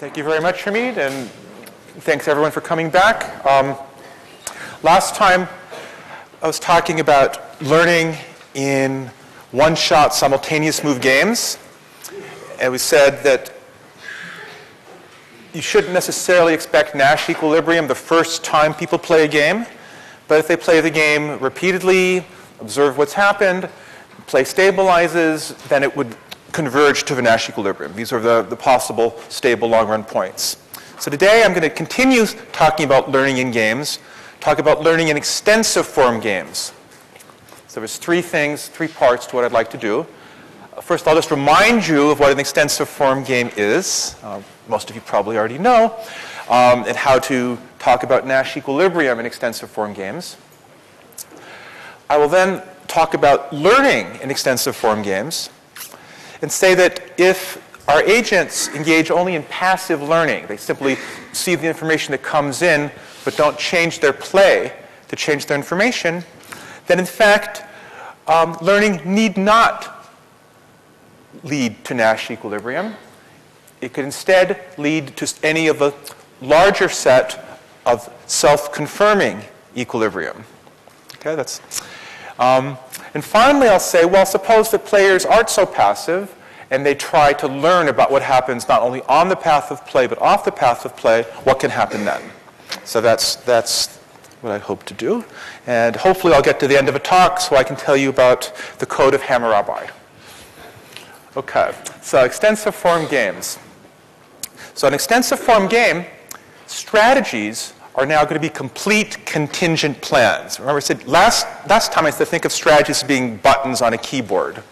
Thank you very much, Hamid, and thanks everyone for coming back. Um, last time I was talking about learning in one-shot simultaneous move games, and we said that you shouldn't necessarily expect Nash equilibrium the first time people play a game, but if they play the game repeatedly, observe what's happened, play stabilizes, then it would converge to the Nash equilibrium. These are the, the possible stable long-run points. So today I'm going to continue talking about learning in games, talk about learning in extensive form games. So there's three things, three parts to what I'd like to do. First, I'll just remind you of what an extensive form game is. Uh, most of you probably already know, um, and how to talk about Nash equilibrium in extensive form games. I will then talk about learning in extensive form games and say that if our agents engage only in passive learning, they simply see the information that comes in but don't change their play to change their information, then in fact, um, learning need not lead to Nash equilibrium. It could instead lead to any of a larger set of self-confirming equilibrium. Okay, that's. Um, and finally, I'll say, well, suppose that players aren't so passive and they try to learn about what happens not only on the path of play but off the path of play, what can happen then? So that's, that's what I hope to do. And hopefully I'll get to the end of a talk so I can tell you about the code of Hammurabi. Okay, so extensive form games. So an extensive form game, strategies are now going to be complete contingent plans. Remember I said last, last time I said think of strategies as being buttons on a keyboard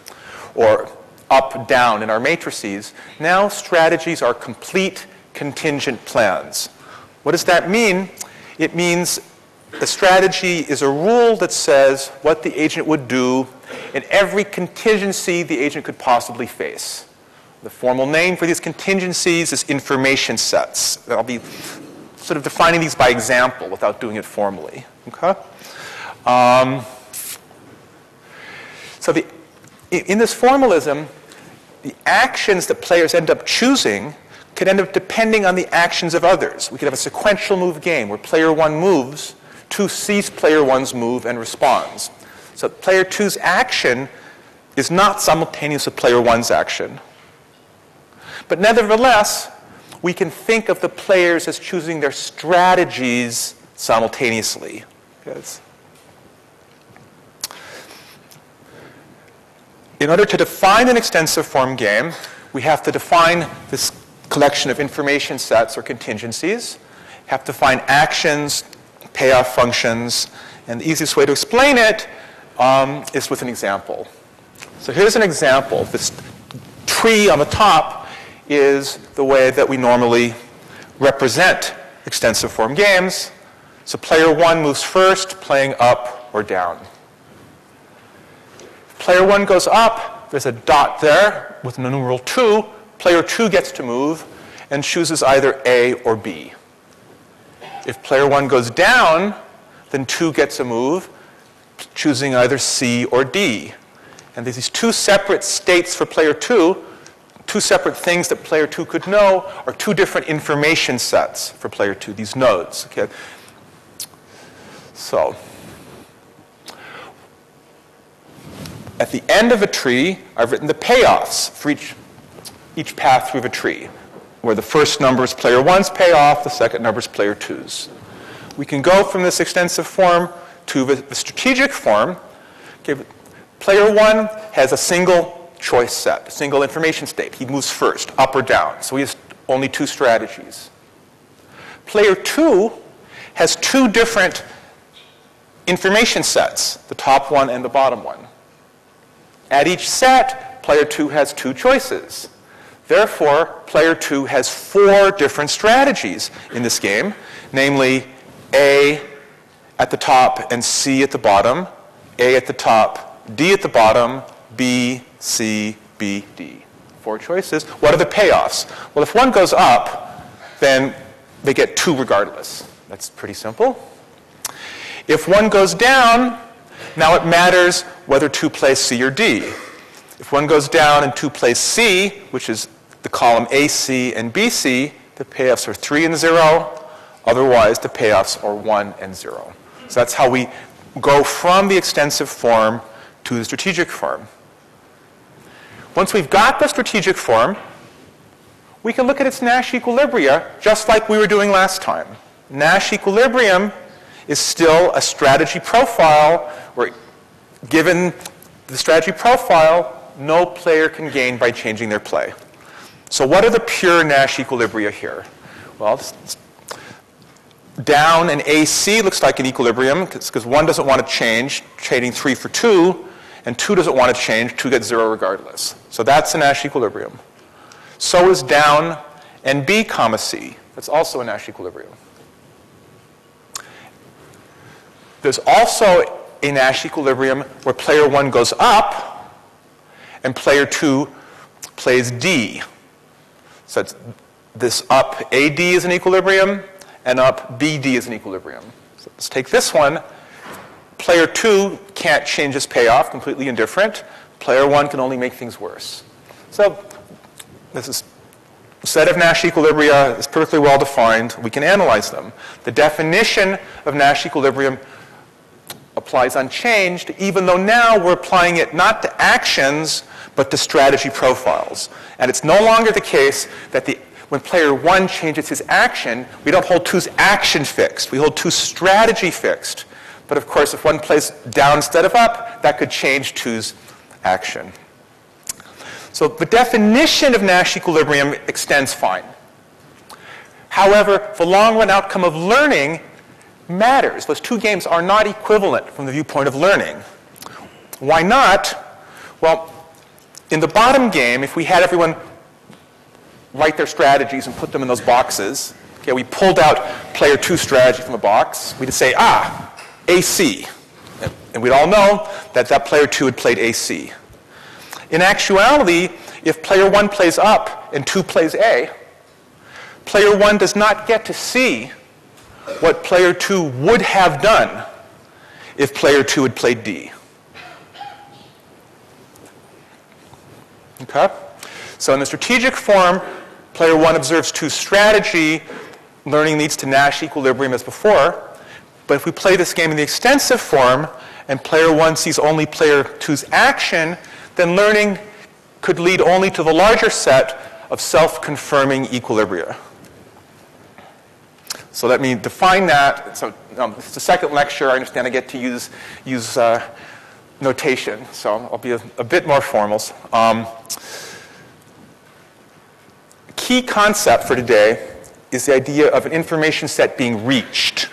or up, down in our matrices. Now strategies are complete contingent plans. What does that mean? It means the strategy is a rule that says what the agent would do in every contingency the agent could possibly face. The formal name for these contingencies is information sets. I'll be sort of defining these by example without doing it formally. Okay? Um, so the, in this formalism, the actions that players end up choosing could end up depending on the actions of others. We could have a sequential move game where player one moves, two sees player one's move and responds. So player two's action is not simultaneous with player one's action. But nevertheless, we can think of the players as choosing their strategies simultaneously. Yes. In order to define an extensive form game, we have to define this collection of information sets or contingencies, have to find actions, payoff functions, and the easiest way to explain it um, is with an example. So here's an example. This tree on the top is the way that we normally represent extensive form games. So player one moves first, playing up or down. If player one goes up, there's a dot there with the numeral two. Player two gets to move and chooses either A or B. If player one goes down, then two gets a move choosing either C or D. And there's these two separate states for player two, two separate things that player two could know, are two different information sets for player two, these nodes. Okay? So, at the end of a tree, I've written the payoffs for each, each path through the tree, where the first number is player one's payoff, the second number is player two's. We can go from this extensive form to the, the strategic form, okay, player one has a single choice set, single information state. He moves first, up or down. So he has only two strategies. Player two has two different information sets, the top one and the bottom one. At each set, player two has two choices. Therefore, player two has four different strategies in this game, namely A, at the top and C at the bottom, A at the top, D at the bottom, B, C, B, D. Four choices. What are the payoffs? Well, if one goes up, then they get two regardless. That's pretty simple. If one goes down, now it matters whether two plays C or D. If one goes down and two plays C, which is the column AC and BC, the payoffs are 3 and 0. Otherwise, the payoffs are 1 and 0. So that's how we go from the extensive form to the strategic form. Once we've got the strategic form, we can look at its Nash equilibria just like we were doing last time. Nash equilibrium is still a strategy profile where given the strategy profile, no player can gain by changing their play. So what are the pure Nash equilibria here? Well, down and AC looks like an equilibrium because one doesn't want to change, trading 3 for 2, and 2 doesn't want to change, 2 gets 0 regardless. So that's a Nash equilibrium. So is down and B comma C. That's also a Nash equilibrium. There's also a Nash equilibrium where player 1 goes up and player 2 plays D. So this up AD is an equilibrium and up BD is an equilibrium. So let's take this one. Player 2 can't change his payoff, completely indifferent. Player 1 can only make things worse. So this is set of Nash equilibria is perfectly well defined. We can analyze them. The definition of Nash equilibrium applies unchanged, even though now we're applying it not to actions, but to strategy profiles. And it's no longer the case that the, when player one changes his action, we don't hold two's action fixed. We hold two's strategy fixed. But of course, if one plays down instead of up, that could change two's action. So the definition of Nash equilibrium extends fine. However, the long run outcome of learning matters. Those two games are not equivalent from the viewpoint of learning. Why not? Well, in the bottom game, if we had everyone write their strategies and put them in those boxes, okay, we pulled out player two strategy from a box, we'd say, ah, AC. And we'd all know that that player two had played AC. In actuality, if player one plays up and two plays A, player one does not get to see what player two would have done if player two had played D. Okay? So in the strategic form, player one observes two strategy, learning leads to Nash equilibrium as before. But if we play this game in the extensive form, and player one sees only player two's action, then learning could lead only to the larger set of self-confirming equilibria. So let me define that. So um, it's the second lecture. I understand I get to use, use uh, notation, so I'll be a, a bit more formal. Um, key concept for today is the idea of an information set being reached.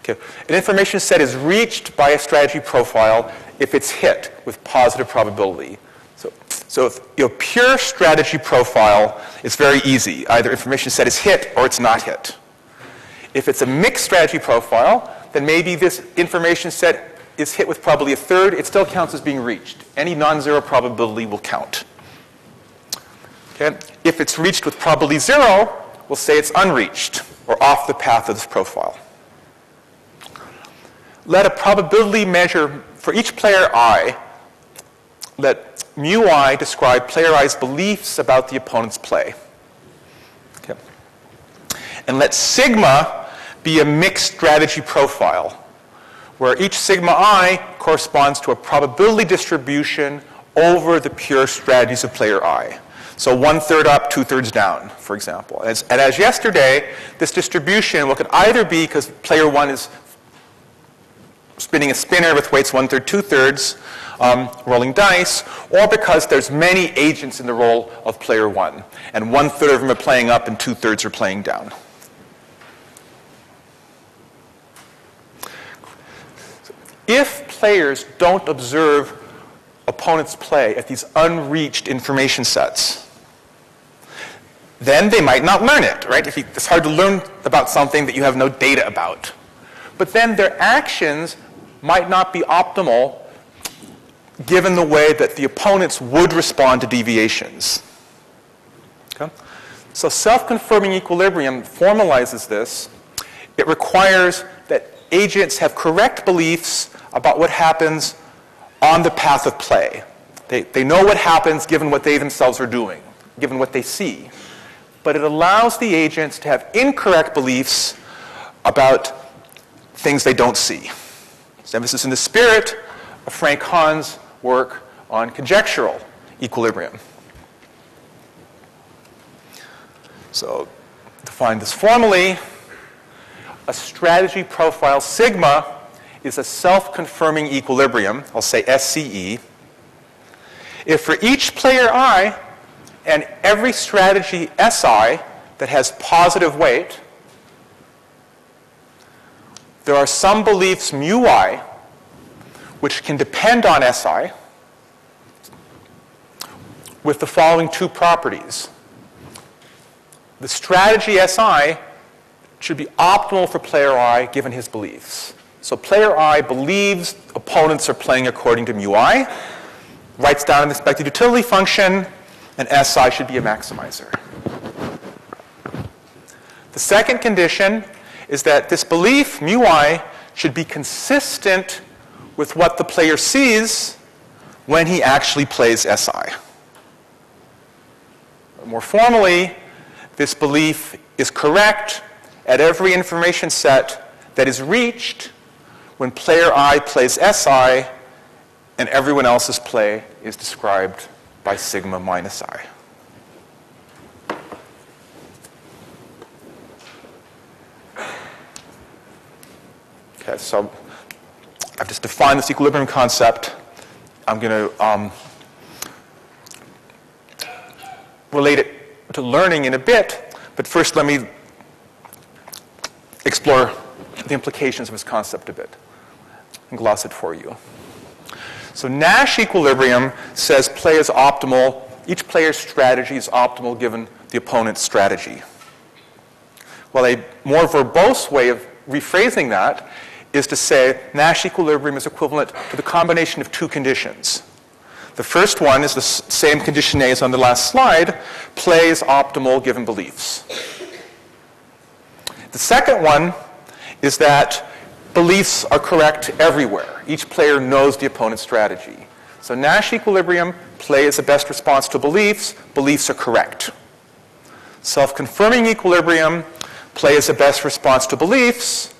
Okay. An information set is reached by a strategy profile if it's hit with positive probability. So, so if your pure strategy profile is very easy. Either information set is hit or it's not hit. If it's a mixed strategy profile, then maybe this information set is hit with probably a third. It still counts as being reached. Any non-zero probability will count. Okay? If it's reached with probability zero, we'll say it's unreached or off the path of this profile. Let a probability measure for each player i, let mu i describe player i's beliefs about the opponent's play. Okay. And let sigma be a mixed strategy profile, where each sigma i corresponds to a probability distribution over the pure strategies of player i. So one third up, two thirds down, for example. And as, and as yesterday, this distribution well, could either be because player one is spinning a spinner with weights one third, two thirds, um, rolling dice, or because there's many agents in the role of player one, and one third of them are playing up and two thirds are playing down. If players don't observe opponents play at these unreached information sets, then they might not learn it, right? You, it's hard to learn about something that you have no data about. But then their actions might not be optimal given the way that the opponents would respond to deviations. Okay? So self-confirming equilibrium formalizes this. It requires that agents have correct beliefs about what happens on the path of play. They, they know what happens given what they themselves are doing, given what they see. but it allows the agents to have incorrect beliefs about things they don't see. So this is in the spirit of Frank Hahn's work on conjectural equilibrium. So define this formally. A strategy profile sigma is a self-confirming equilibrium, I'll say SCE, if for each player i and every strategy Si that has positive weight, there are some beliefs mu i which can depend on Si with the following two properties. The strategy Si should be optimal for player i given his beliefs. So player i believes opponents are playing according to mu i, writes down an expected utility function, and Si should be a maximizer. The second condition is that this belief, mu i, should be consistent with what the player sees when he actually plays Si. More formally, this belief is correct at every information set that is reached when player i plays Si and everyone else's play is described by sigma minus i. Okay, so I've just defined this equilibrium concept. I'm going to um, relate it to learning in a bit, but first let me explore the implications of this concept a bit and gloss it for you. So Nash equilibrium says play is optimal. Each player's strategy is optimal given the opponent's strategy. Well, a more verbose way of rephrasing that is to say Nash equilibrium is equivalent to the combination of two conditions. The first one is the same condition A as on the last slide. Play is optimal given beliefs. The second one is that beliefs are correct everywhere. Each player knows the opponent's strategy. So Nash equilibrium, play is the best response to beliefs. Beliefs are correct. Self-confirming equilibrium, play is the best response to beliefs.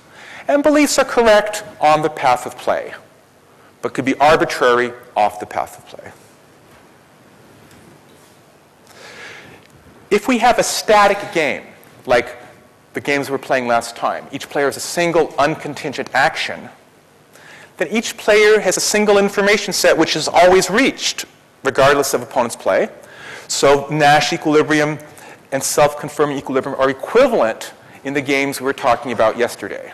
And beliefs are correct on the path of play, but could be arbitrary off the path of play. If we have a static game, like the games we were playing last time, each player has a single uncontingent action, then each player has a single information set which is always reached, regardless of opponent's play. So Nash equilibrium and self-confirming equilibrium are equivalent in the games we were talking about yesterday.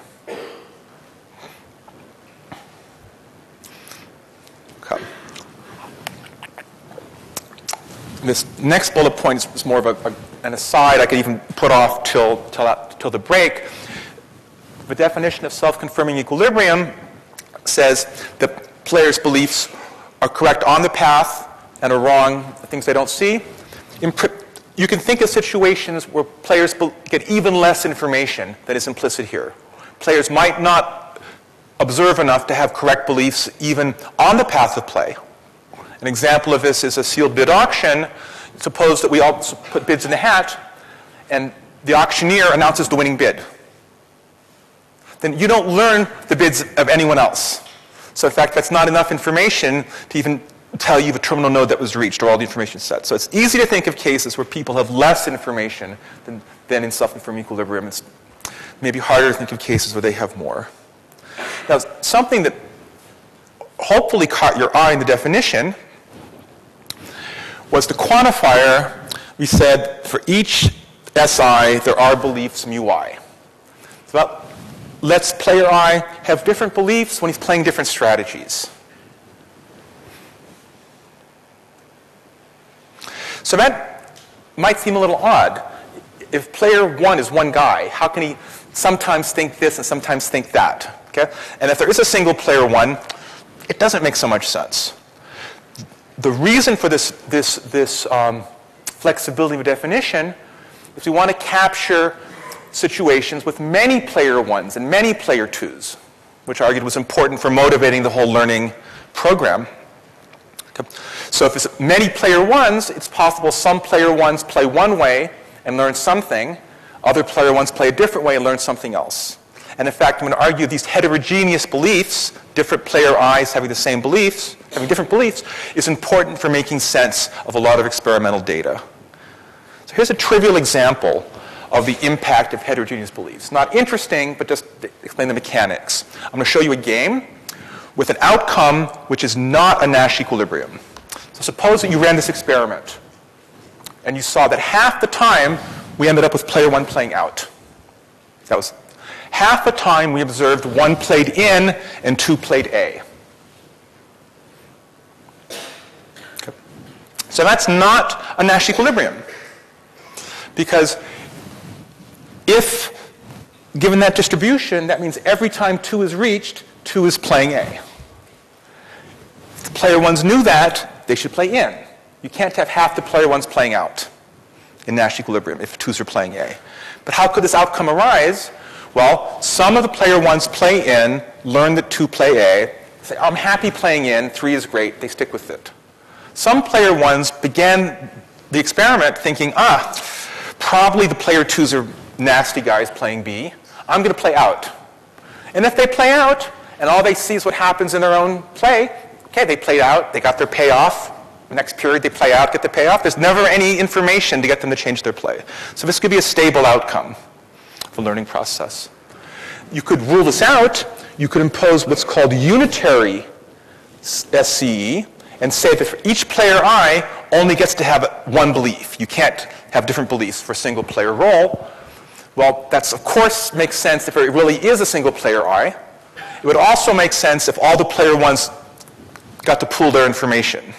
This next bullet point is more of a, a, an aside I could even put off till, till, till the break. The definition of self-confirming equilibrium says that players' beliefs are correct on the path and are wrong, the things they don't see. You can think of situations where players get even less information than is implicit here. Players might not observe enough to have correct beliefs even on the path of play. An example of this is a sealed bid auction. Suppose that we all put bids in the hat and the auctioneer announces the winning bid. Then you don't learn the bids of anyone else. So in fact, that's not enough information to even tell you the terminal node that was reached or all the information set. So it's easy to think of cases where people have less information than, than in self-confirming equilibrium. It's maybe harder to think of cases where they have more. Now, something that hopefully caught your eye in the definition was the quantifier. We said for each SI, there are beliefs mu i. So that lets player i have different beliefs when he's playing different strategies. So that might seem a little odd. If player one is one guy, how can he sometimes think this and sometimes think that? Okay? And if there is a single player one, it doesn't make so much sense. The reason for this, this, this um, flexibility of definition is we want to capture situations with many player ones and many player twos, which I argued was important for motivating the whole learning program. So if it's many player ones, it's possible some player ones play one way and learn something. Other player ones play a different way and learn something else. And in fact, I'm going to argue these heterogeneous beliefs, different player eyes having the same beliefs, having different beliefs, is important for making sense of a lot of experimental data. So here's a trivial example of the impact of heterogeneous beliefs. Not interesting, but just explain the mechanics. I'm going to show you a game with an outcome which is not a Nash equilibrium. So suppose that you ran this experiment and you saw that half the time we ended up with player one playing out. That was half the time we observed one played in and two played A. So that's not a Nash equilibrium. Because if given that distribution, that means every time 2 is reached, 2 is playing A. If the player ones knew that, they should play in. You can't have half the player ones playing out in Nash equilibrium if 2s are playing A. But how could this outcome arise? Well, some of the player ones play in, learn that 2 play A, say, I'm happy playing in, 3 is great, they stick with it. Some player ones began the experiment thinking, ah, probably the player 2s are nasty guys playing B. I'm going to play out. And if they play out, and all they see is what happens in their own play, okay, they played out, they got their payoff. Next period they play out, get the payoff. There's never any information to get them to change their play. So this could be a stable outcome the learning process. You could rule this out. You could impose what's called unitary SCE and say that for each player I only gets to have one belief. You can't have different beliefs for a single player role. Well, that's of course makes sense if it really is a single player I. It would also make sense if all the player ones got to pool their information.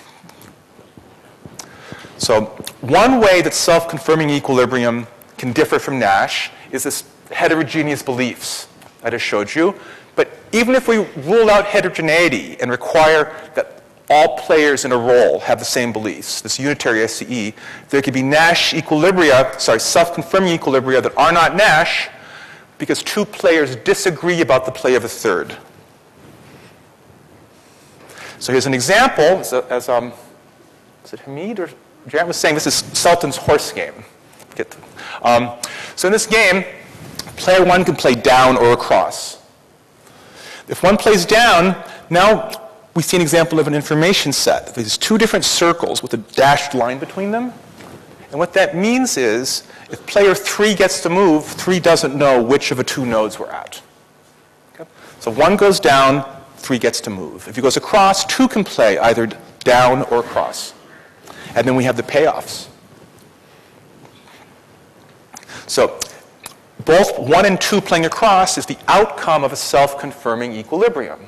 So one way that self-confirming equilibrium can differ from Nash is this heterogeneous beliefs I just showed you. But even if we rule out heterogeneity and require that all players in a role have the same beliefs, this unitary SCE, there could be Nash equilibria, sorry, self-confirming equilibria that are not Nash because two players disagree about the play of a third. So here's an example, as, as um, is it Hamid or Jan was saying, this is Selten's horse game. Um, so in this game, player one can play down or across. If one plays down, now we see an example of an information set. There's two different circles with a dashed line between them. And what that means is if player 3 gets to move, 3 doesn't know which of the two nodes we're at. Okay? So 1 goes down, 3 gets to move. If he goes across, 2 can play either down or across. And then we have the payoffs. So both 1 and 2 playing across is the outcome of a self-confirming equilibrium.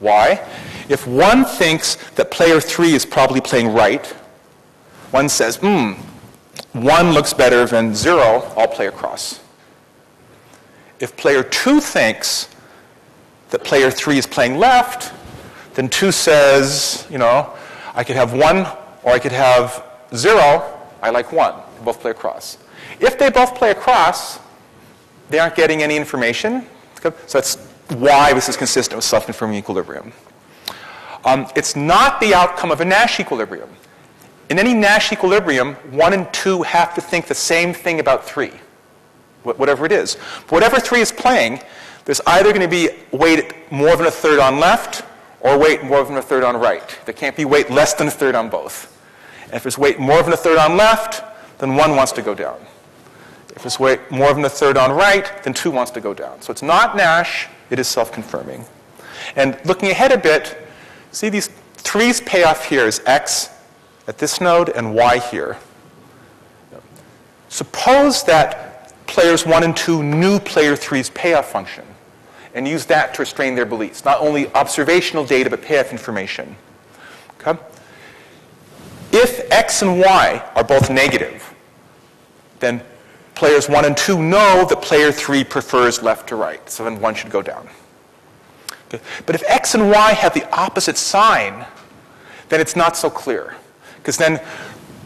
Why? If one thinks that player three is probably playing right, one says, hmm, one looks better than zero, I'll play across. If player two thinks that player three is playing left, then two says, you know, I could have one or I could have zero, I like one. They both play across. If they both play across, they aren't getting any information. So that's why this is consistent with self-confirming equilibrium. Um, it's not the outcome of a Nash equilibrium. In any Nash equilibrium, 1 and 2 have to think the same thing about 3, whatever it is. But whatever 3 is playing, there's either going to be weight more than a third on left or weight more than a third on right. There can't be weight less than a third on both. And if there's weight more than a third on left, then 1 wants to go down. If it's way, more than a third on right, then 2 wants to go down. So it's not Nash, it is self-confirming. And looking ahead a bit, see these threes payoff here is x at this node and y here. Suppose that players 1 and 2 knew player 3's payoff function and used that to restrain their beliefs. Not only observational data, but payoff information. Okay? If x and y are both negative, then players 1 and 2 know that player 3 prefers left to right, so then 1 should go down. Okay. But if x and y have the opposite sign, then it's not so clear. Because then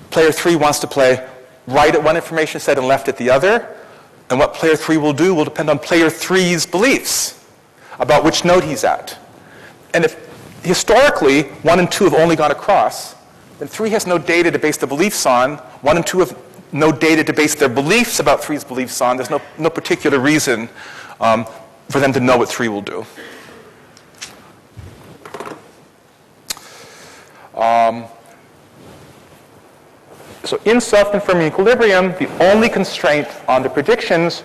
player 3 wants to play right at one information set and left at the other, and what player 3 will do will depend on player 3's beliefs about which node he's at. And if historically 1 and 2 have only gone across, then 3 has no data to base the beliefs on. 1 and 2 have no data to base their beliefs about three's beliefs on. There's no, no particular reason um, for them to know what three will do. Um, so in self-confirming equilibrium, the only constraint on the predictions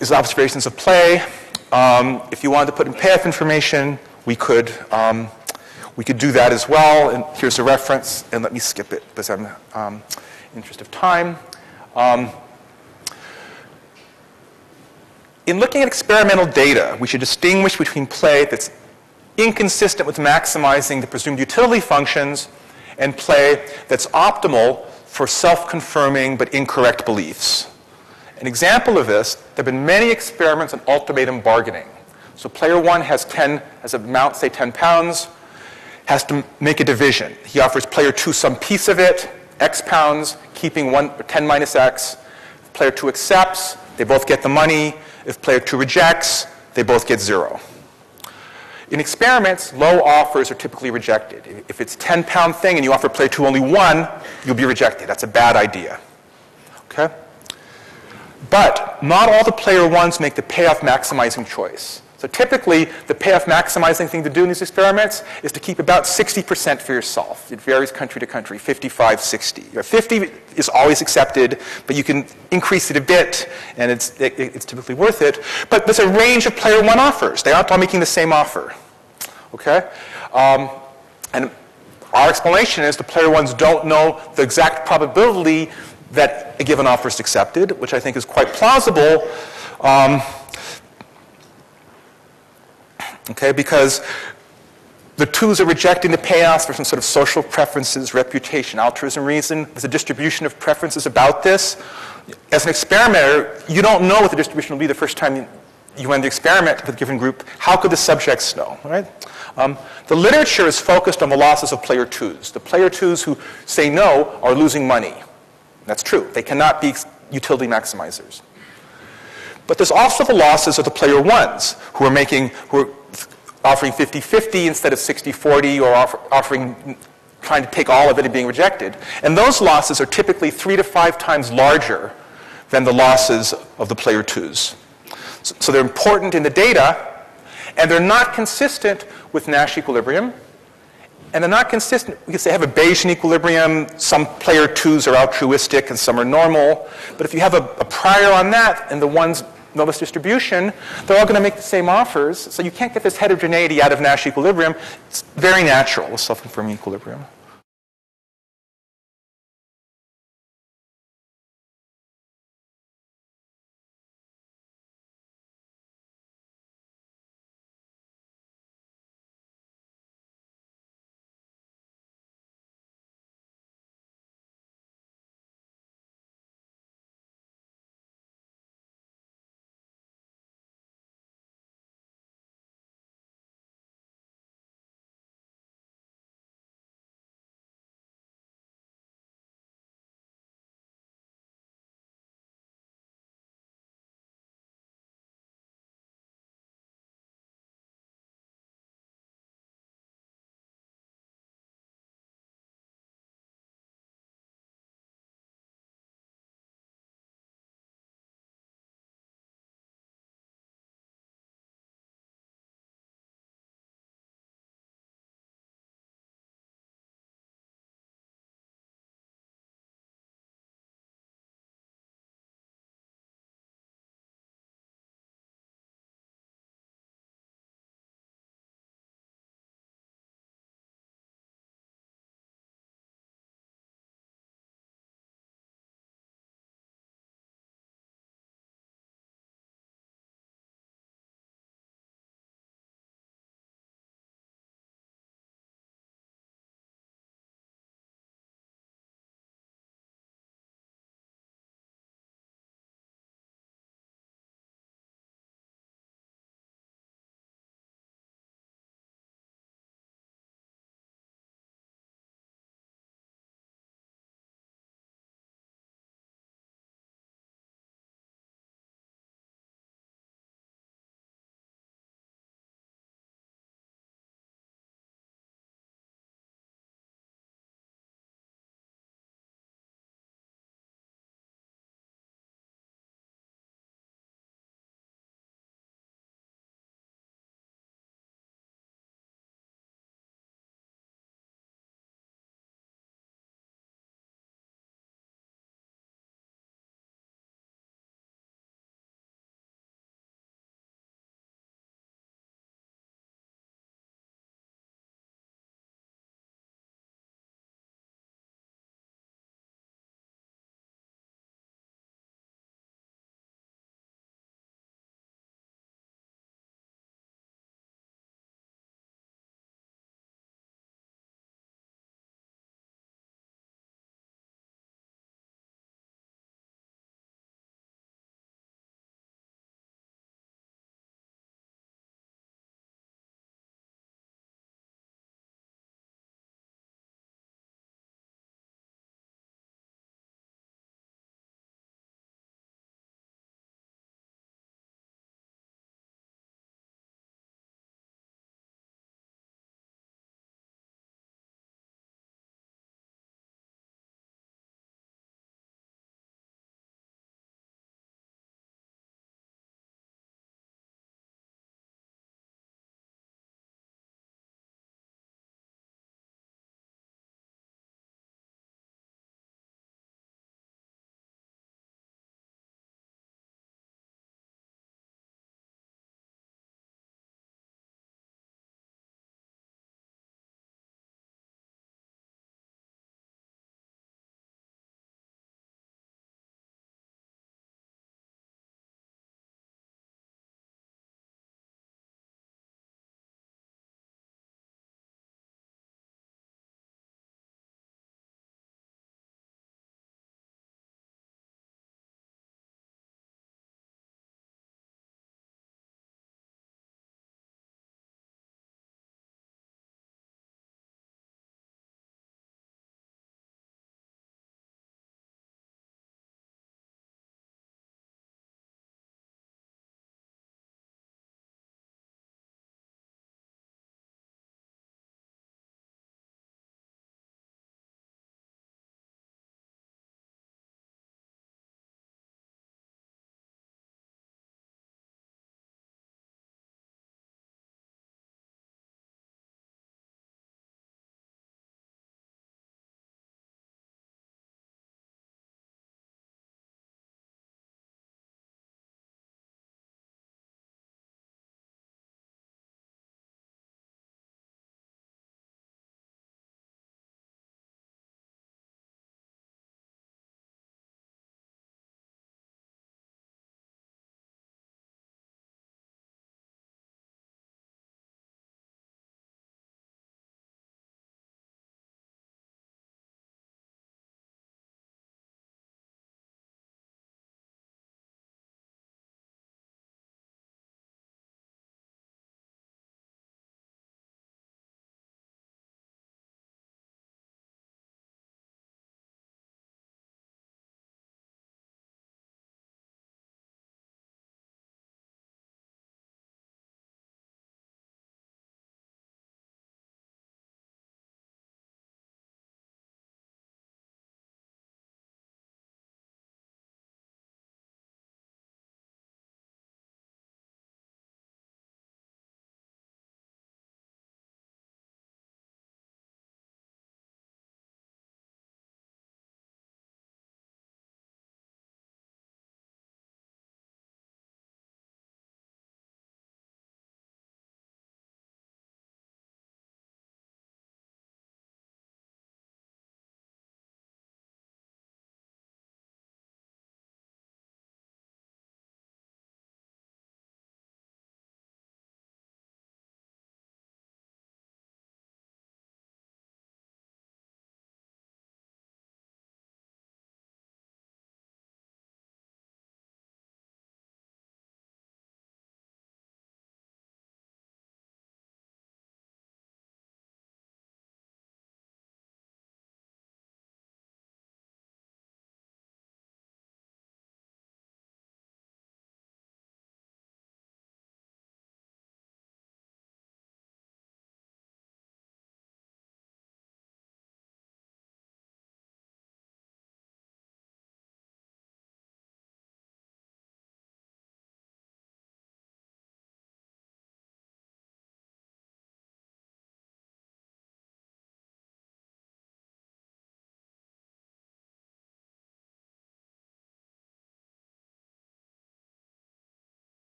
is observations of play. Um, if you wanted to put in path information, we could, um, we could do that as well. And here's a reference, and let me skip it because I'm um, interest of time. Um, in looking at experimental data, we should distinguish between play that's inconsistent with maximizing the presumed utility functions and play that's optimal for self-confirming but incorrect beliefs. An example of this, there have been many experiments on ultimatum bargaining. So player one has 10, has a amount, say 10 pounds, has to make a division. He offers player two some piece of it, x pounds, keeping one, 10 minus x. If player two accepts, they both get the money. If player two rejects, they both get zero. In experiments, low offers are typically rejected. If it's a 10 pound thing and you offer player two only one, you'll be rejected. That's a bad idea. Okay? But not all the player ones make the payoff maximizing choice. So typically, the payoff maximizing thing to do in these experiments is to keep about 60% for yourself. It varies country to country, 55, 60. 50 is always accepted, but you can increase it a bit, and it's, it, it's typically worth it. But there's a range of player one offers. They aren't all making the same offer. Okay? Um, and our explanation is the player ones don't know the exact probability that a given offer is accepted, which I think is quite plausible. Um, okay, because the twos are rejecting the payoffs for some sort of social preferences, reputation, altruism reason. There's a distribution of preferences about this. As an experimenter, you don't know what the distribution will be the first time you, you end the experiment with a given group. How could the subjects know, right? Um, the literature is focused on the losses of player twos. The player twos who say no are losing money. That's true. They cannot be utility maximizers. But there's also the losses of the player ones who are making, who are offering 50-50 instead of 60-40 or offer, offering, trying to take all of it and being rejected. And those losses are typically three to five times larger than the losses of the player twos. So, so they're important in the data, and they're not consistent with Nash equilibrium. And they're not consistent because they have a Bayesian equilibrium. Some player twos are altruistic and some are normal. But if you have a, a prior on that and the ones Novus distribution, they're all going to make the same offers. So you can't get this heterogeneity out of Nash equilibrium. It's very natural with self-confirming equilibrium.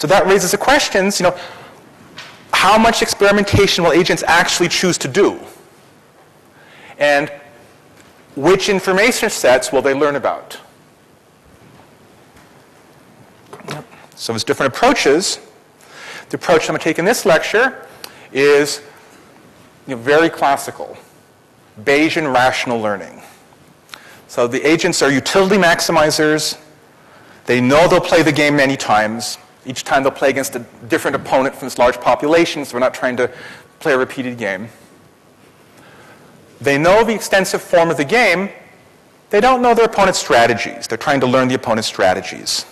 So that raises the questions, you know, how much experimentation will agents actually choose to do? And which information sets will they learn about? So there's different approaches. The approach I'm going to take in this lecture is you know, very classical, Bayesian rational learning. So the agents are utility maximizers. They know they'll play the game many times. Each time they'll play against a different opponent from this large population, so we're not trying to play a repeated game. They know the extensive form of the game. They don't know their opponent's strategies. They're trying to learn the opponent's strategies.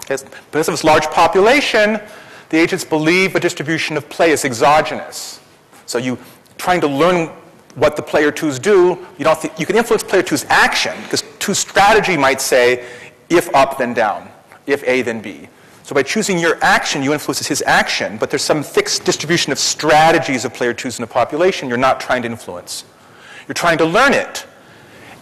Because of this large population, the agents believe a distribution of play is exogenous. So you trying to learn what the player twos do, you, don't you can influence player two's action, because two strategy might say, if up, then down, if A, then B. So by choosing your action, you influence his action, but there's some fixed distribution of strategies of player twos in the population you're not trying to influence. You're trying to learn it.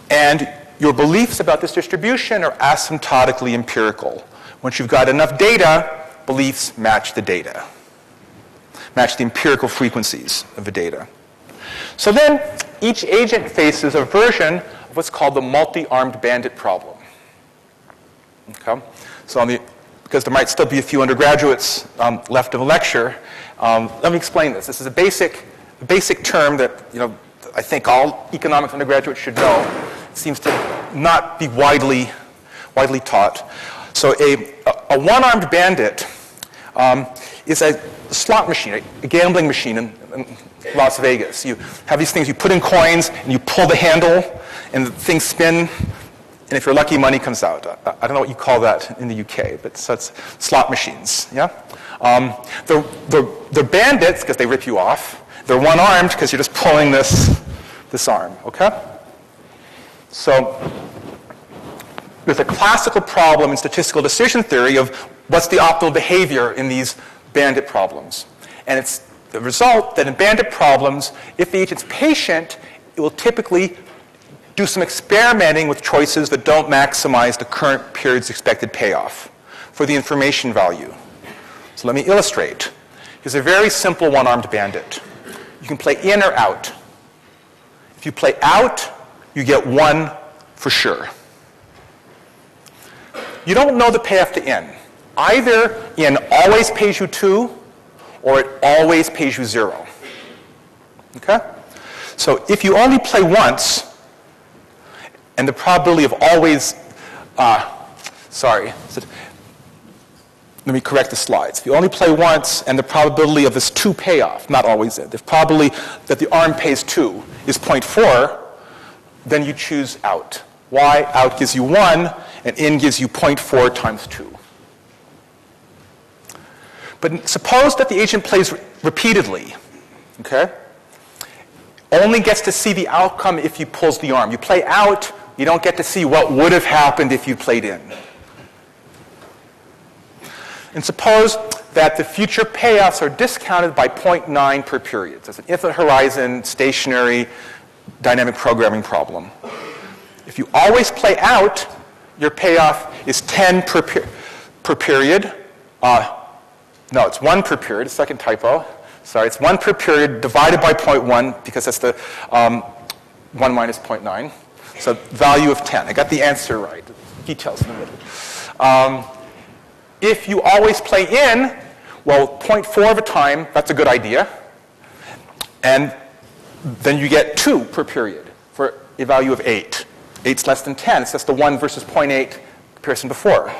And your beliefs about this distribution are asymptotically empirical. Once you've got enough data, beliefs match the data, match the empirical frequencies of the data. So then each agent faces a version of what's called the multi-armed bandit problem. Okay? So the, because there might still be a few undergraduates um, left of the lecture, um, let me explain this. This is a basic, a basic term that you know, I think all economics undergraduates should know. It seems to not be widely, widely taught. So a, a one-armed bandit um, is a slot machine, a gambling machine in, in, Las Vegas. You have these things, you put in coins, and you pull the handle, and the things spin, and if you're lucky, money comes out. I, I don't know what you call that in the UK, but so it's slot machines, yeah? Um, they're, they're, they're bandits because they rip you off. They're one-armed because you're just pulling this, this arm, okay? So there's a classical problem in statistical decision theory of what's the optimal behavior in these bandit problems. And it's the result that in bandit problems, if the agent's patient, it will typically do some experimenting with choices that don't maximize the current period's expected payoff for the information value. So let me illustrate. Here's a very simple one-armed bandit. You can play in or out. If you play out, you get one for sure you don't know the path to in. Either in always pays you 2 or it always pays you 0. Okay? So if you only play once, and the probability of always, uh, sorry, let me correct the slides. If you only play once and the probability of this 2 payoff, not always it, the probability that the arm pays 2 is 0.4, then you choose out. Y out gives you 1, and in gives you 0.4 times 2. But suppose that the agent plays re- repeatedly, okay? Only gets to see the outcome if he pulls the arm. You play out, you don't get to see what would have happened if you played in. And suppose that the future payoffs are discounted by 0.9 per period. That's an infinite horizon, stationary, dynamic programming problem. If you always play out, your payoff is 10 per, per period. Uh, no, it's 1 per period, second typo. Sorry, it's 1 per period divided by 0.1 because that's the um, 1 minus 0.9. So value of 10. I got the answer right. Details in the middle. Um, if you always play in, well, 0.4 of a time, that's a good idea. And then you get 2 per period for a value of 8. 8's less than 10. It's just the 1 versus 0.8 comparison before.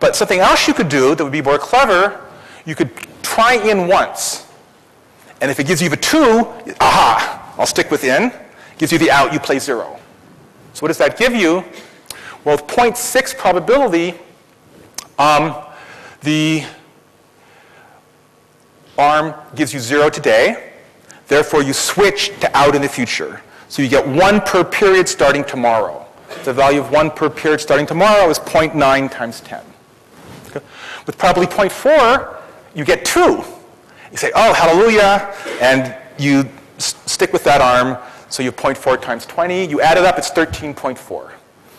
But something else you could do that would be more clever, you could try in once. And if it gives you the 2, aha, I'll stick with in. Gives you the out, you play 0. So what does that give you? Well, with 0.6 probability, um, the arm gives you 0 today. Therefore, you switch to out in the future. So you get one per period starting tomorrow. The value of one per period starting tomorrow is 0.9 times 10. Okay. With probably 0.4, you get two. You say, oh, hallelujah, and you stick with that arm. So you have 0.4 times 20. You add it up, it's 13.4.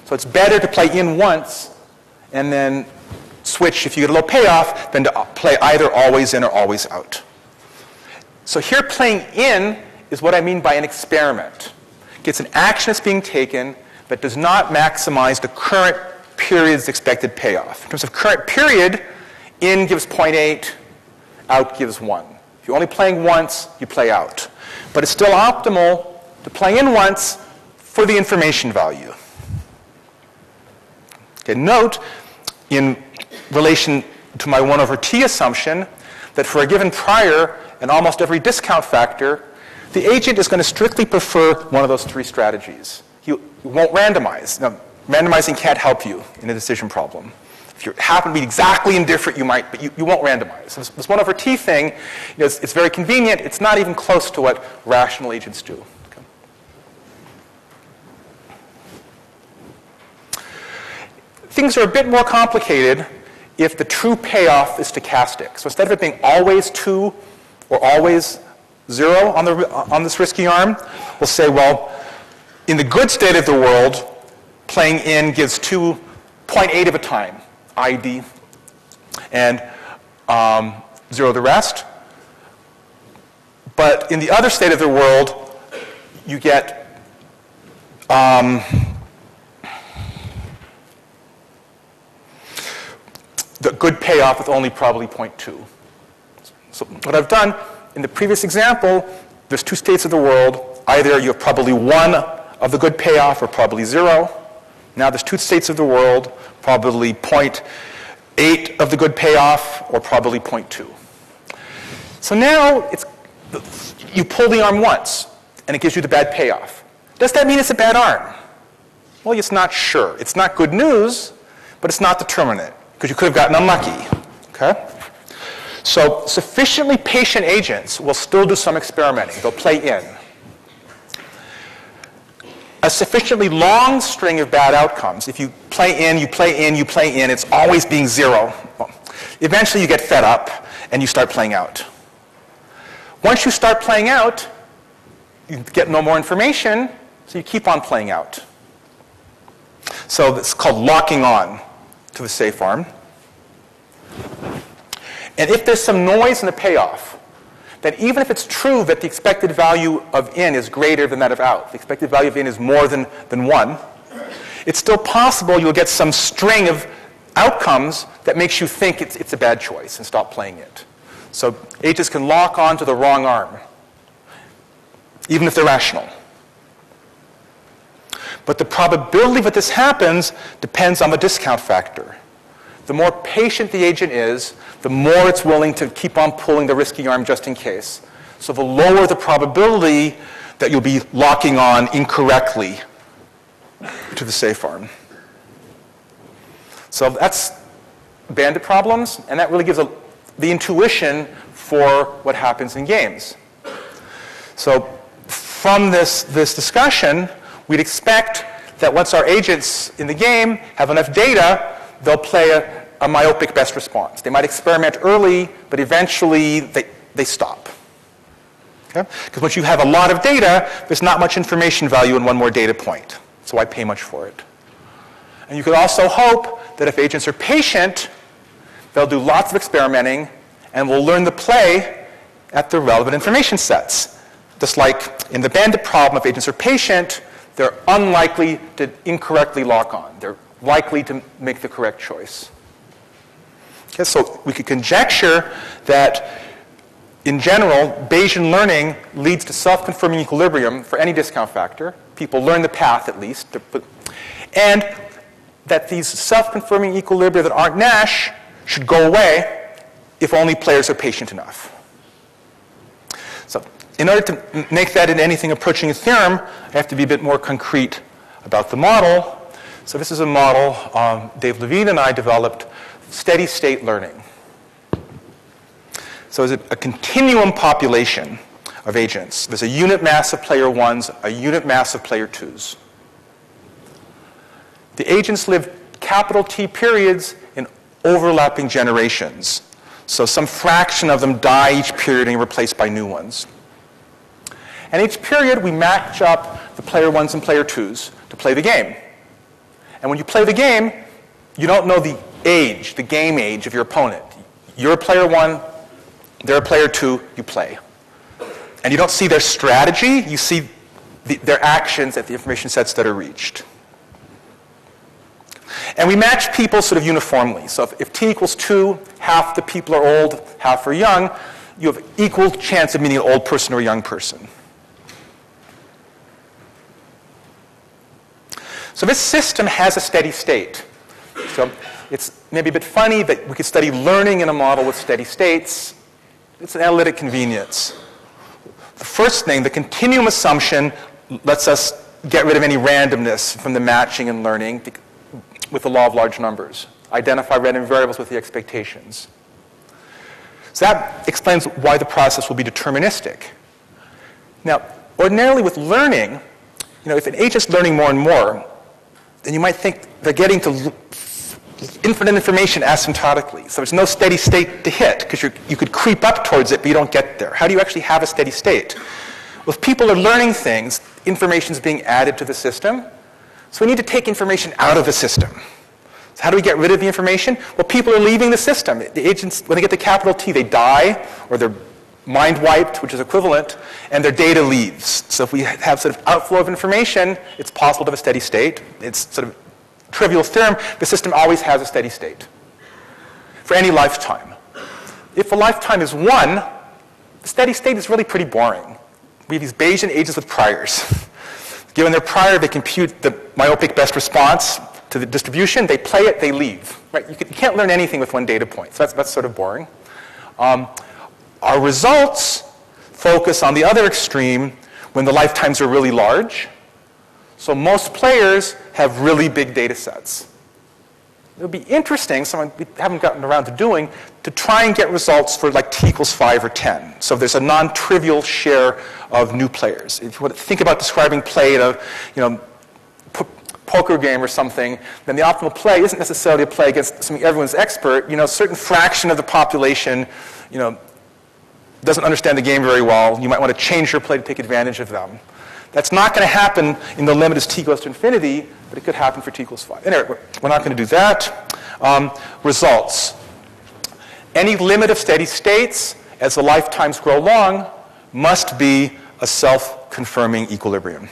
So it's better to play in once and then switch if you get a low payoff than to uh, play either always in or always out. So here playing in is what I mean by an experiment. It's an action that's being taken that does not maximize the current period's expected payoff. In terms of current period, in gives 0.8, out gives 1. If you're only playing once, you play out. But it's still optimal to play in once for the information value. Okay, note, in relation to my 1 over t assumption, that for a given prior and almost every discount factor, the agent is going to strictly prefer one of those three strategies. He won't randomize. Now, randomizing can't help you in a decision problem. If you happen to be exactly indifferent, you might, but you, you won't randomize. This, this 1 over t thing, you know, it's, it's, very convenient. It's not even close to what rational agents do. Things are a bit more complicated if the true payoff is stochastic. So instead of it being always 2 or always 0 on, the, on this risky arm, we'll say, well, in the good state of the world, playing in gives 2.8 of a time. ID, and um, zero the rest. But in the other state of the world, you get um, the good payoff with only probably 0.2. So what I've done in the previous example, there's two states of the world. Either you have probably one of the good payoff or probably zero. Now there's two states of the world probably 0.8 of the good payoff, or probably 0.2. So now it's, you pull the arm once, and it gives you the bad payoff. Does that mean it's a bad arm? Well, it's not sure. It's not good news, but it's not determinate, because you could have gotten unlucky. Okay? So sufficiently patient agents will still do some experimenting. They'll play in a sufficiently long string of bad outcomes. If you play in, you play in, you play in, it's always being zero. Eventually you get fed up and you start playing out. Once you start playing out, you get no more information, so you keep on playing out. So it's called locking on to the safe arm. And if there's some noise in the payoff, that even if it's true that the expected value of in is greater than that of out, the expected value of in is more than, than 1, it's still possible you'll get some string of outcomes that makes you think it's, it's a bad choice and stop playing it. So agents can lock on to the wrong arm, even if they're rational. But the probability that this happens depends on the discount factor. The more patient the agent is, the more it's willing to keep on pulling the risky arm just in case. So the lower the probability that you'll be locking on incorrectly to the safe arm. So that's bandit problems, and that really gives a, the intuition for what happens in games. So from this, this discussion, we'd expect that once our agents in the game have enough data, they'll play a, a myopic best response. They might experiment early, but eventually they, they stop. Because okay? once you have a lot of data, there's not much information value in one more data point. So why pay much for it. And you could also hope that if agents are patient, they'll do lots of experimenting and will learn to play at the relevant information sets. Just like in the bandit problem, if agents are patient, they're unlikely to incorrectly lock on. They're likely to make the correct choice. Okay, so we could conjecture that in general, Bayesian learning leads to self-confirming equilibrium for any discount factor. People learn the path at least. and that these self-confirming equilibria that aren't Nash should go away if only players are patient enough. So in order to make that into anything approaching a theorem, I have to be a bit more concrete about the model. So this is a model um, Dave Levine and I developed steady state learning. So it's a, a continuum population of agents. There's a unit mass of player ones, a unit mass of player twos. The agents live capital T periods in overlapping generations. So some fraction of them die each period and are replaced by new ones. And each period, we match up the player ones and player twos to play the game. And when you play the game, you don't know the age, the game age of your opponent. You're a player one, they're a player two, you play. And you don't see their strategy, you see the, their actions at the information sets that are reached. And we match people sort of uniformly. So if, if t equals 2, half the people are old, half are young, you have equal chance of meeting an old person or a young person. So this system has a steady state. So it's maybe a bit funny that we could study learning in a model with steady states. It's an analytic convenience. The first thing, the continuum assumption lets us get rid of any randomness from the matching and learning with the law of large numbers. Identify random variables with the expectations. So that explains why the process will be deterministic. Now, ordinarily with learning, you know, if an agent's learning more and more, then you might think they're getting to infinite information asymptotically. So there's no steady state to hit because you could creep up towards it, but you don't get there. How do you actually have a steady state? Well, if people are learning things, information is being added to the system. So we need to take information out of the system. So how do we get rid of the information? Well, people are leaving the system. The agents, when they get the capital T, they die or they're mind wiped, which is equivalent, and their data leaves. So if we have sort of outflow of information, it's possible to have a steady state. It's sort of trivial theorem. The system always has a steady state for any lifetime. If a lifetime is one, the steady state is really pretty boring. We have these Bayesian agents with priors. Given their prior, they compute the myopic best response to the distribution. They play it, they leave. Right? You, can, not learn anything with one data point. So that's, that's sort of boring. Um, our results focus on the other extreme when the lifetimes are really large. So most players have really big data sets. It would be interesting, something we haven't gotten around to doing, to try and get results for like t equals 5 or 10. So there's a non-trivial share of new players. If you want to think about describing play in a you know, poker game or something, then the optimal play isn't necessarily a play against something everyone's expert. You know, a certain fraction of the population, you know, doesn't understand the game very well. You might want to change your play to take advantage of them. That's not going to happen in the limit as t goes to infinity, but it could happen for t equals 5. Anyway, we're not going to do that. Um, results. Any limit of steady states as the lifetimes grow long must be a self-confirming equilibrium.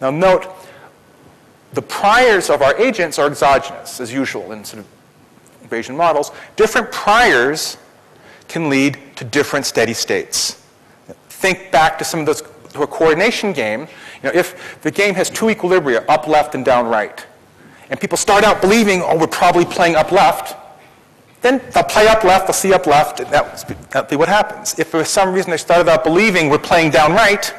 Now note, the priors of our agents are exogenous, as usual in sort of Bayesian models. Different priors can lead to different steady states. Think back to some of those to a coordination game. You know, if the game has two equilibria, up left and down right, and people start out believing, oh, we're probably playing up left, then they'll play up left, they'll see up left, and that'll be what happens. If for some reason they started out believing we're playing down right,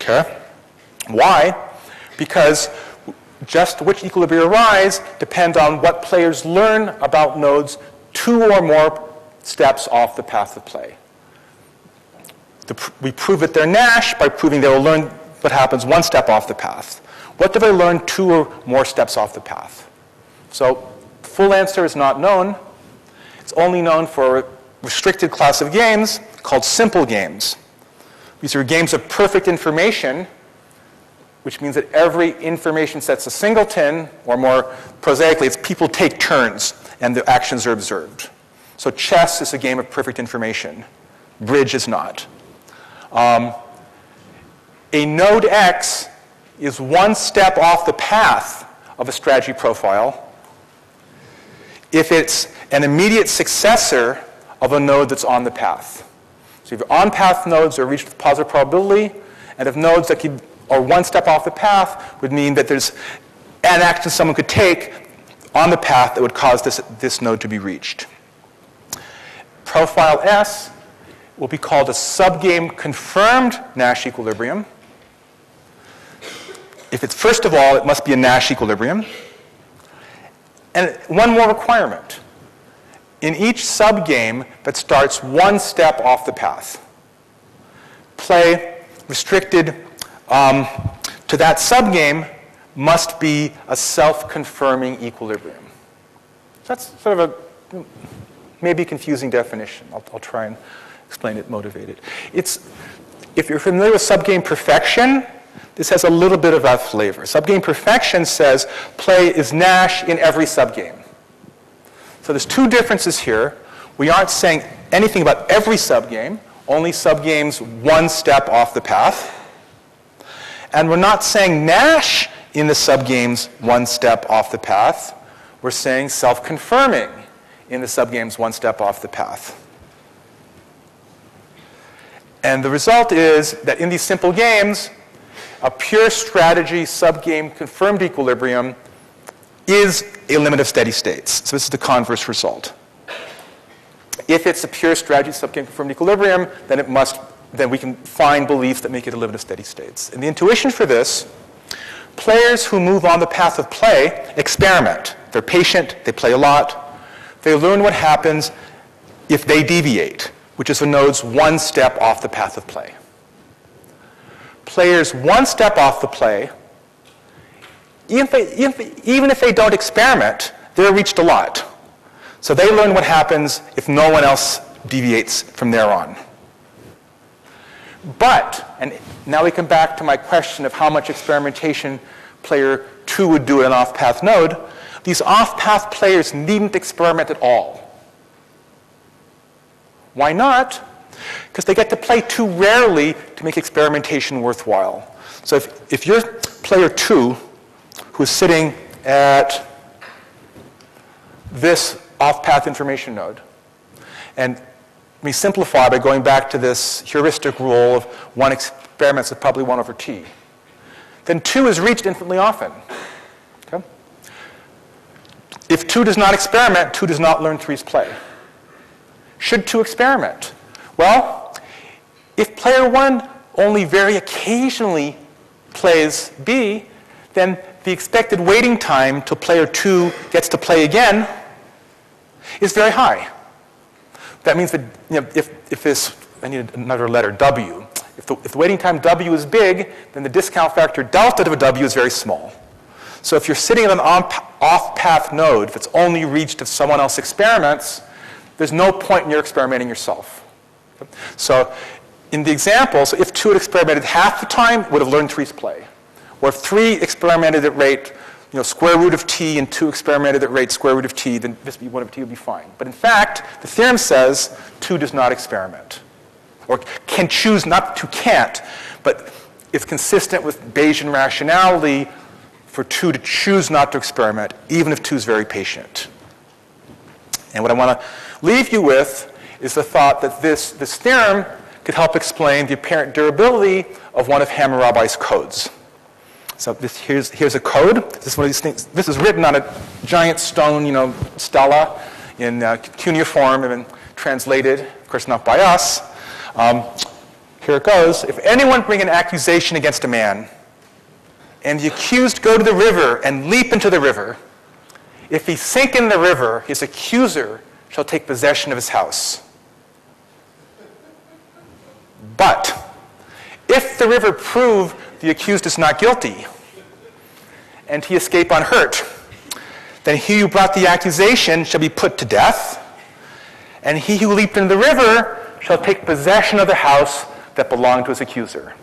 Okay? Why? Because just which equilibria arise depends on what players learn about nodes two or more steps off the path of play. The, we prove that they're Nash by proving they will learn what happens one step off the path. What do they learn two or more steps off the path? So the full answer is not known. It's only known for a restricted class of games called simple games. These are games of perfect information, which means that every information set's a singleton, or more prosaically, it's people take turns and the actions are observed. So chess is a game of perfect information. Bridge is not. Um, a node X is one step off the path of a strategy profile if it's an immediate successor of a node that's on the path. So if your on-path nodes are reached with positive probability, and if nodes that keep, are one step off the path would mean that there's an action someone could take on the path that would cause this, this node to be reached. Profile S will be called a subgame confirmed Nash equilibrium. If it's first of all, it must be a Nash equilibrium. And one more requirement. In each subgame that starts one step off the path, play restricted um, to that subgame must be a self-confirming equilibrium. That's sort of a maybe confusing definition. I'll, I'll try and explain it motivated. It's, if you're familiar with subgame perfection, this has a little bit of that flavor. Subgame perfection says play is Nash in every subgame. So there's two differences here. We aren't saying anything about every subgame, only subgames one step off the path. And we're not saying Nash in the subgames one step off the path. We're saying self-confirming in the subgames one step off the path. And the result is that in these simple games, a pure strategy subgame confirmed equilibrium is a limit of steady states. So this is the converse result. If it's a pure strategy subgame confirmed equilibrium, then it must then we can find beliefs that make it a limit of steady states. And the intuition for this, players who move on the path of play experiment. They're patient, they play a lot. They learn what happens if they deviate, which is the nodes one step off the path of play players one step off the play, if if, even if they don't experiment, they're reached a lot. So they learn what happens if no one else deviates from there on. But, and now we come back to my question of how much experimentation player 2 would do at an off-path node, these off-path players needn't experiment at all. Why not? because they get to play too rarely to make experimentation worthwhile. So if, if you're player two, who's sitting at this off-path information node, and we simplify by going back to this heuristic rule of one experiments with probably 1 over t, then 2 is reached infinitely often. Okay? If 2 does not experiment, 2 does not learn 3's play. Should 2 experiment? Well, if player one only very occasionally plays B, then the expected waiting time till player two gets to play again is very high. That means that you know, if, if this, I need another letter, W. If the, if the waiting time W is big, then the discount factor delta to a W is very small. So if you're sitting at an off-path node, if it's only reached if someone else experiments, there's no point in your experimenting yourself. So in the example, so if 2 had experimented half the time, would have learned 3's play. Or if 3 experimented at rate you know, square root of t and 2 experimented at rate square root of t, then this be 1 of t would be fine. But in fact, the theorem says 2 does not experiment. Or can choose not to can't, but it's consistent with Bayesian rationality for 2 to choose not to experiment, even if 2 is very patient. And what I want to leave you with is the thought that this, this theorem could help explain the apparent durability of one of Hammurabi's codes. So this, here's, here's a code. This is one of these things. This is written on a giant stone, you know, stela in uh, cuneiform and translated, of course, not by us. Um, Here it goes. If anyone bring an accusation against a man, and the accused go to the river and leap into the river, if he sink in the river, his accuser shall take possession of his house. But if the river prove the accused is not guilty, and he escape unhurt, then he who brought the accusation shall be put to death, and he who leaped into the river shall take possession of the house that belonged to his accuser.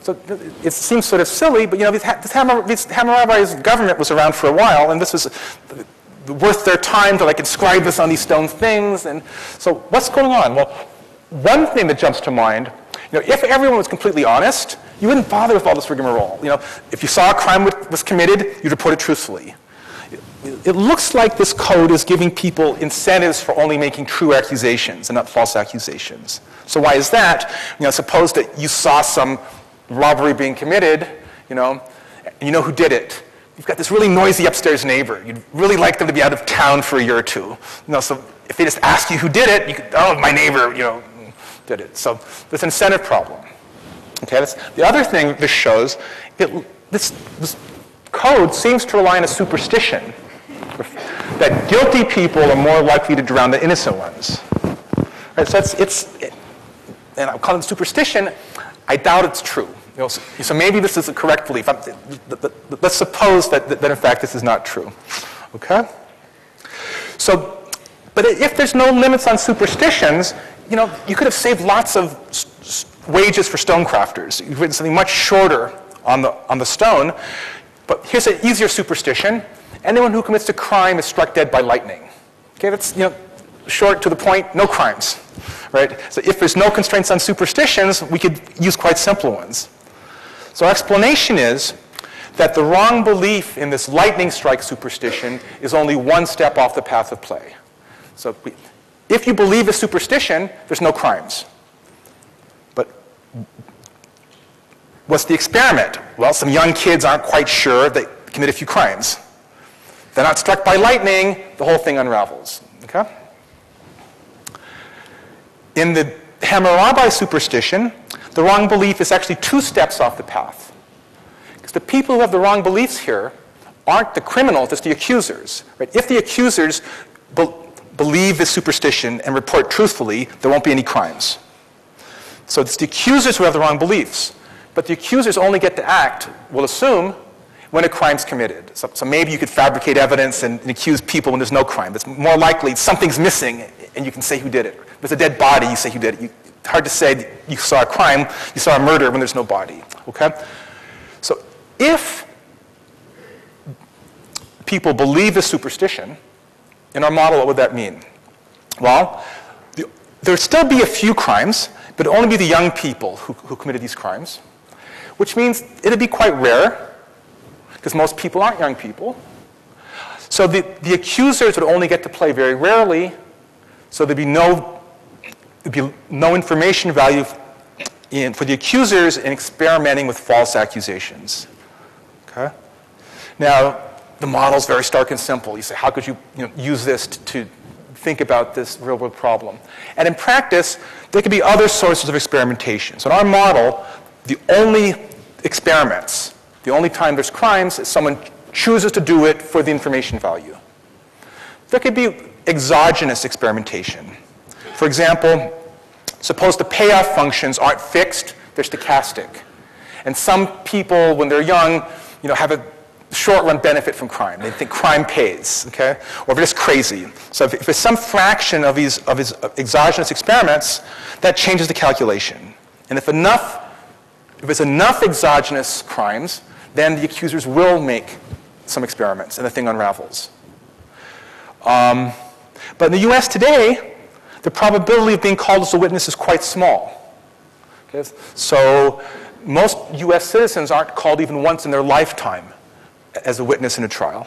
So it seems sort of silly, but you know, this, Hammurabi's government was around for a while, and this was uh, worth their time to like inscribe this on these stone things. And so what's going on? Well, one thing that jumps to mind, you know, if everyone was completely honest, you wouldn't bother with all this rigmarole. You know, if you saw a crime was committed, you'd report it truthfully. It looks like this code is giving people incentives for only making true accusations and not false accusations. So why is that? You know, suppose that you saw some robbery being committed, you know, and you know who did it. You've got this really noisy upstairs neighbor. You'd really like them to be out of town for a year or two. You know, so if they just ask you who did it, you could, oh, my neighbor, you know, did it. So an incentive problem. Okay, that's, the other thing this shows, it, this, this code seems to rely on a superstition that guilty people are more likely to drown than innocent ones. Right, so it's, it's it, and I'm calling it superstition. I doubt it's true. You know, so, so, maybe this is a correct belief. I'm, let's suppose that, that, that, in fact, this is not true. Okay? So, but if there's no limits on superstitions, you know, you could have saved lots of wages for stonecrafters. You've written something much shorter on the, on the stone. But here's an easier superstition. Anyone who commits a crime is struck dead by lightning. Okay, that's, you know, short to the point, no crimes. Right? So if there's no constraints on superstitions, we could use quite simple ones. So our explanation is that the wrong belief in this lightning strike superstition is only one step off the path of play. So if you believe a superstition, there's no crimes. What's the experiment? Well, some young kids aren't quite sure they commit a few crimes. They're not struck by lightning, the whole thing unravels. Okay? In the Hammurabi superstition, the wrong belief is actually two steps off the path. Because the people who have the wrong beliefs here aren't the criminals, it's the accusers. Right? If the accusers be- believe this superstition and report truthfully, there won't be any crimes. So it's the accusers who have the wrong beliefs. But the accusers only get to act, we'll assume, when a crime's committed. So, so maybe you could fabricate evidence and, and, accuse people when there's no crime. It's more likely something's missing and you can say who did it. If there's a dead body, you say who did it. You, it's hard to say you saw a crime, you saw a murder when there's no body. Okay? So if people believe the superstition, in our model, what would that mean? Well, the, there'd still be a few crimes, but only be the young people who, who committed these crimes, which means it'd be quite rare because most people aren't young people. So the, the accusers would only get to play very rarely, so there'd be no, there'd be no information value in, for the accusers in experimenting with false accusations. Okay? Now, the model is very stark and simple. You say, how could you, you know, use this to, to think about this real world problem? And in practice, there could be other sources of experimentation. So in our model, the only experiments the only time there's crimes is someone chooses to do it for the information value. There could be exogenous experimentation. For example, suppose the payoff functions aren't fixed, they're stochastic. And some people, when they're young, you know, have a short-run benefit from crime. They think crime pays, okay? Or if it's crazy. So if, if there's some fraction of these, of these exogenous experiments, that changes the calculation. And if enough, if it's enough exogenous crimes, then the accusers will make some experiments and the thing unravels. Um, but in the US today, the probability of being called as a witness is quite small. Okay? So most US citizens aren't called even once in their lifetime as a witness in a trial.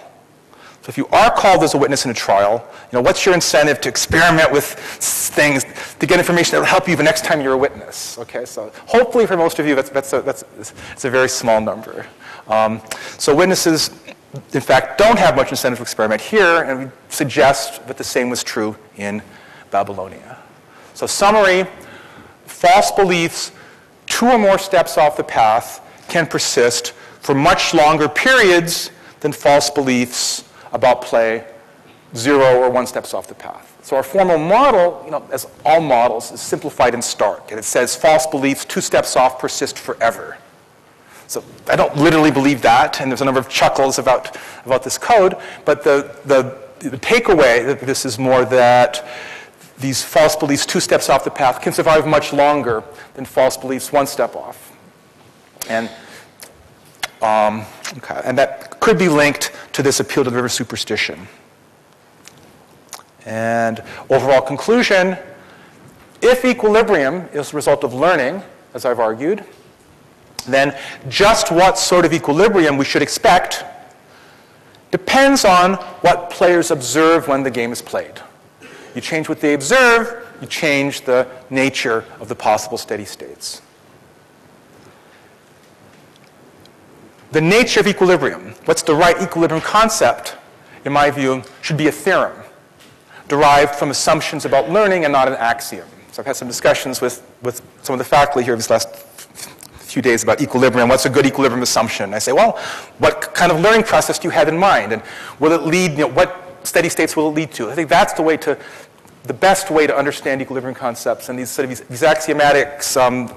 So if you are called as a witness in a trial, you know, what's your incentive to experiment with things to get information that will help you the next time you're a witness? Okay, so hopefully for most of you, that's, that's, a, that's it's a very small number. Um, so witnesses, in fact, don't have much incentive to experiment here, and we suggest that the same was true in Babylonia. So summary, false beliefs two or more steps off the path can persist for much longer periods than false beliefs about play zero or one steps off the path. So our formal model, you know, as all models, is simplified and stark. And it says false beliefs two steps off persist forever. So I don't literally believe that, and there's a number of chuckles about, about this code, but the, the, the takeaway that this is more that these false beliefs two steps off the path can survive much longer than false beliefs one step off. And, um, okay, and that could be linked to this appeal to the river superstition. And overall conclusion, if equilibrium is the result of learning, as I've argued, then just what sort of equilibrium we should expect depends on what players observe when the game is played. You change what they observe, you change the nature of the possible steady states. The nature of equilibrium, what's the right equilibrium concept, in my view, should be a theorem derived from assumptions about learning and not an axiom. So I've had some discussions with, with some of the faculty here these last few days about equilibrium. What's a good equilibrium assumption? I say, well, what kind of learning process do you have in mind? And will it lead, you know, what steady states will it lead to? I think that's the way to, the best way to understand equilibrium concepts and these sort of these, these axiomatics, um,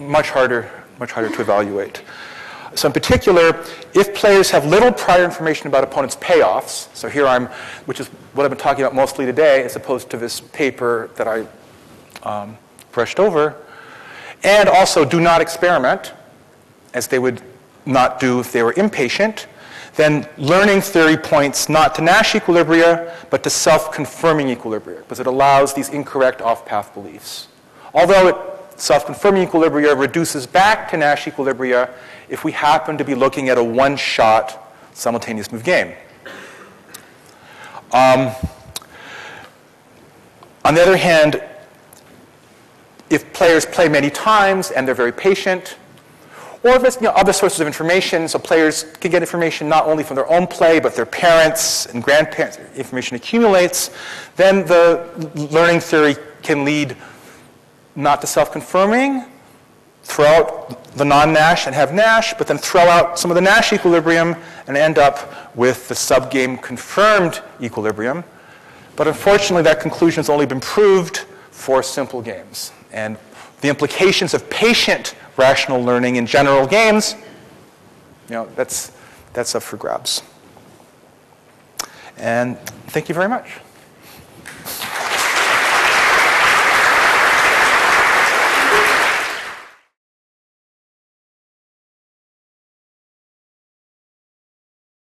much harder, much harder to evaluate. So in particular, if players have little prior information about opponents' payoffs, so here I'm, which is what I've been talking about mostly today, as opposed to this paper that I um, brushed over, and also do not experiment, as they would not do if they were impatient, then learning theory points not to Nash equilibria, but to self-confirming equilibria, because it allows these incorrect off-path beliefs. Although it self-confirming equilibria reduces back to Nash equilibria if we happen to be looking at a one-shot simultaneous move game. Um, on the other hand, if players play many times and they're very patient, or if it's you know, other sources of information, so players can get information not only from their own play, but their parents and grandparents, information accumulates, then the learning theory can lead not to self-confirming, throw out the non-Nash and have Nash, but then throw out some of the Nash equilibrium and end up with the subgame confirmed equilibrium. But unfortunately, that conclusion has only been proved for simple games. And the implications of patient rational learning in general games, you know, that's, that's up for grabs. And thank you very much.